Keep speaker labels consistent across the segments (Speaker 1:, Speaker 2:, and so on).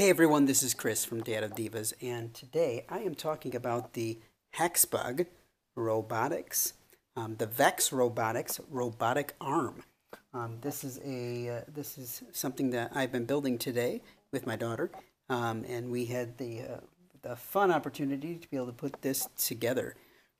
Speaker 1: Hey everyone, this is Chris from Dad of Divas, and today I am talking about the Hexbug Robotics, um, the VEX Robotics robotic arm. Um, this is a uh, this is something that I've been building today with my daughter, um, and we had the uh, the fun opportunity to be able to put this together.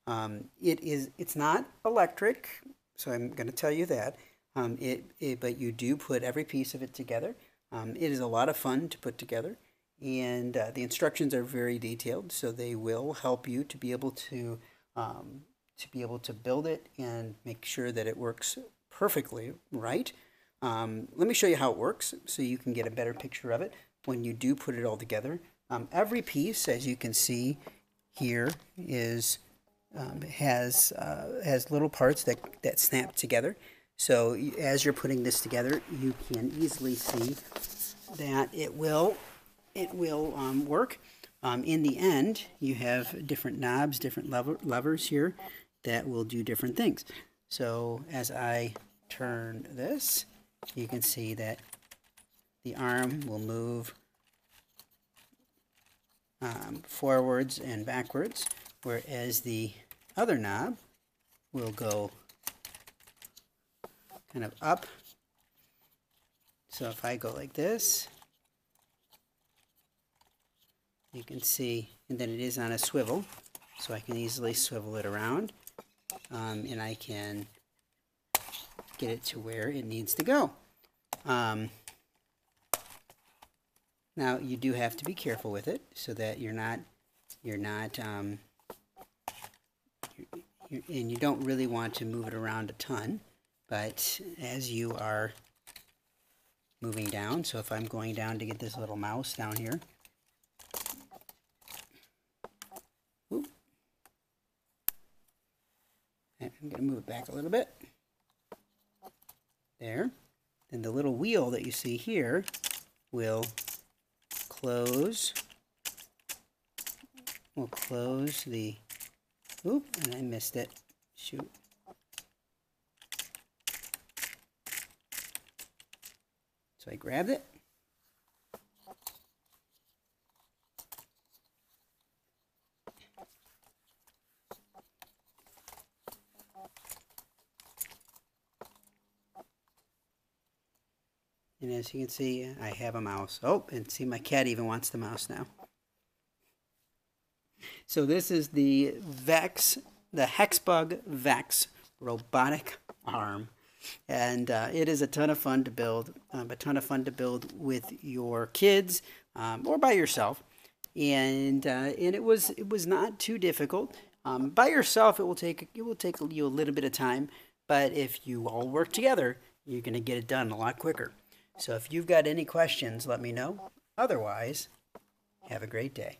Speaker 1: Um, it is it's not electric, so I'm going to tell you that. Um, it, it but you do put every piece of it together. Um, it is a lot of fun to put together, and uh, the instructions are very detailed, so they will help you to be able to um, to be able to build it and make sure that it works perfectly right. Um, let me show you how it works so you can get a better picture of it when you do put it all together. Um, every piece, as you can see here, is um, has uh, has little parts that that snap together. So as you're putting this together, you can easily see that it will it will um, work. Um, in the end, you have different knobs, different lever levers here that will do different things. So as I turn this, you can see that the arm will move um, forwards and backwards, whereas the other knob will go kind of up. So if I go like this, you can see, and then it is on a swivel, so I can easily swivel it around, um, and I can get it to where it needs to go. Um, now you do have to be careful with it so that you're not, you're not, um, you're, and you don't really want to move it around a ton. But as you are moving down, so if I'm going down to get this little mouse down here, whoop, I'm going to move it back a little bit. There. Then the little wheel that you see here will close. We'll close the, oop, and I missed it. Shoot. I grabbed it. And as you can see, I have a mouse. Oh, and see my cat even wants the mouse now. So this is the Vex, the Hexbug Vex robotic arm and uh, it is a ton of fun to build, um, a ton of fun to build with your kids um, or by yourself. And uh, and it was it was not too difficult. Um, by yourself, it will take it will take you a little bit of time, but if you all work together, you're going to get it done a lot quicker. So if you've got any questions, let me know. Otherwise, have a great day.